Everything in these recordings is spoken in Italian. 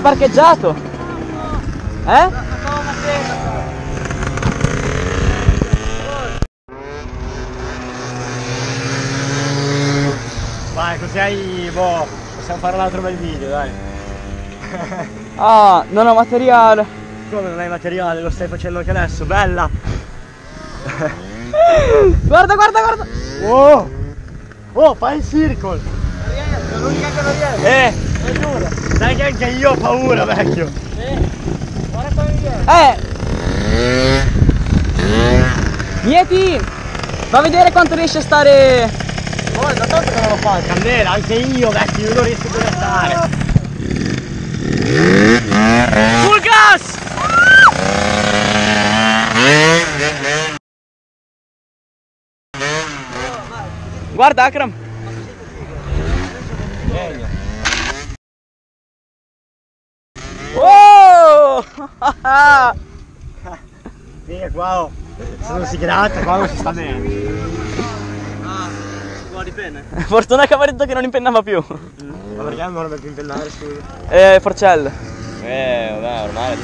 parcheggiato? Eh? Vai, così hai. Boh, possiamo fare un altro bel video, dai. Ah, non ho materiale. Come non hai materiale, lo stai facendo anche adesso, bella! Guarda, guarda, guarda. Oh! Oh, fai il circle! L'unica che non riesco. Sai che anche io ho paura, vecchio! Sì. Guarda come viene. Eh! Mieti! Fa vedere quanto riesci a stare. Oh, da tanto che non lo fa! Candela, anche io, vecchio, io non riesco più a stare! Full gas! Guarda Akram. Mica qua, oh! Se non si gratta, qua non si sta bene! Fuori penne. Fortuna che aveva detto che non impennava più. Ma perché non dovrebbe più impennare, scusa? Eh, forcelle. Eh, vabbè, ormai è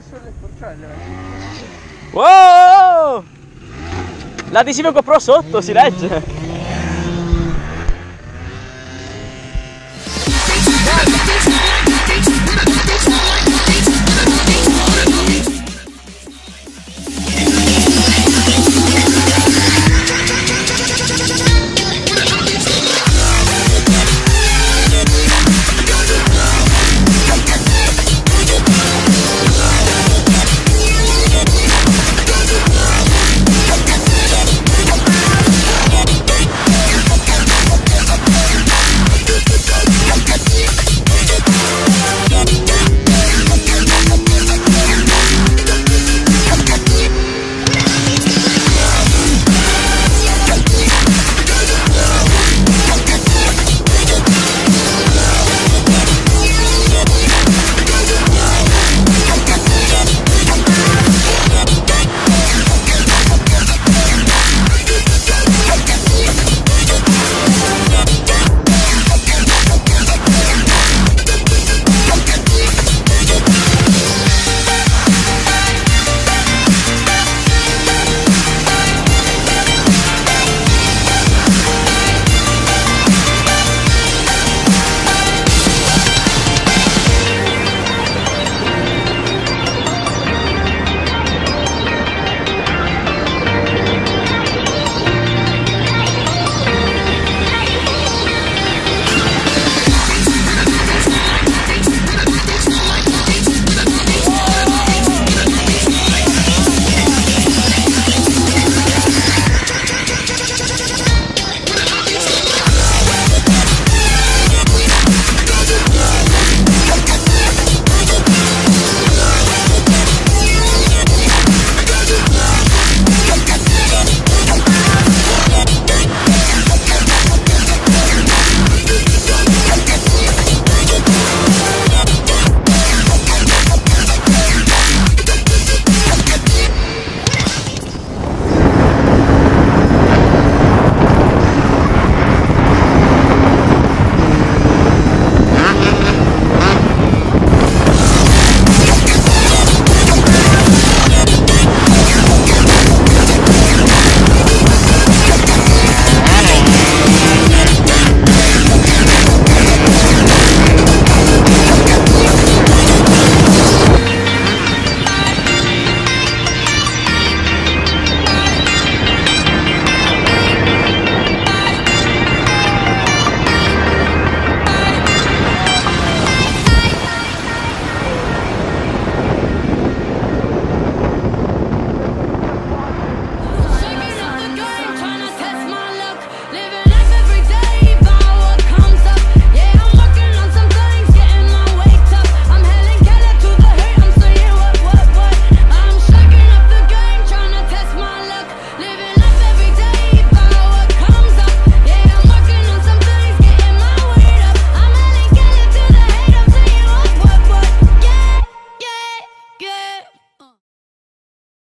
sono le forcelle. Wow! L'adesivo GoPro sotto si legge.